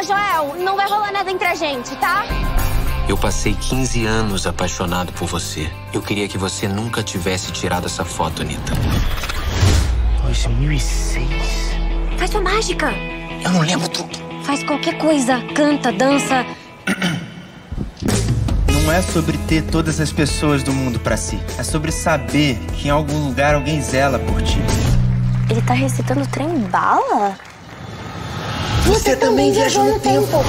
Ô, Joel, não vai rolar nada entre a gente, tá? Eu passei 15 anos apaixonado por você. Eu queria que você nunca tivesse tirado essa foto, Anitta. 2006. Faz uma mágica. Eu não lembro tudo. Faz qualquer coisa. Canta, dança. Não é sobre ter todas as pessoas do mundo pra si. É sobre saber que em algum lugar alguém zela por ti. Ele tá recitando trem bala? Você também viajou no tempo.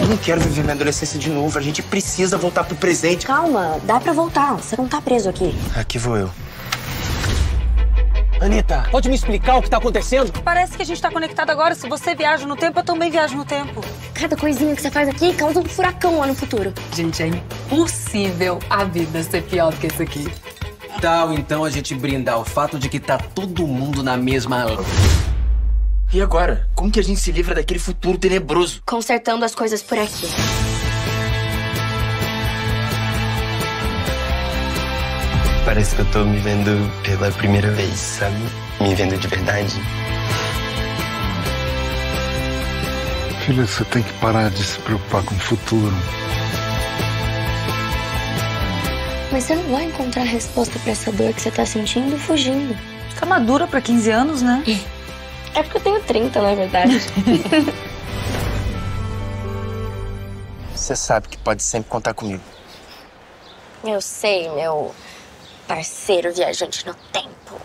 Eu não quero viver minha adolescência de novo. A gente precisa voltar pro presente. Calma, dá pra voltar. Você não tá preso aqui. Aqui vou eu. Anitta, pode me explicar o que tá acontecendo? Parece que a gente tá conectado agora. Se você viaja no tempo, eu também viajo no tempo. Cada coisinha que você faz aqui causa um furacão lá no futuro. Gente, é impossível a vida ser pior do que isso aqui. Tal então a gente brindar o fato de que tá todo mundo na mesma. E agora? Como que a gente se livra daquele futuro tenebroso? Consertando as coisas por aqui. Parece que eu tô me vendo pela primeira vez, sabe? Me vendo de verdade. Filha, você tem que parar de se preocupar com o futuro. Mas você não vai encontrar a resposta pra essa dor que você tá sentindo fugindo. Tá madura pra 15 anos, né? É porque eu tenho 30, na verdade. Você sabe que pode sempre contar comigo. eu sei, meu parceiro viajante no tempo.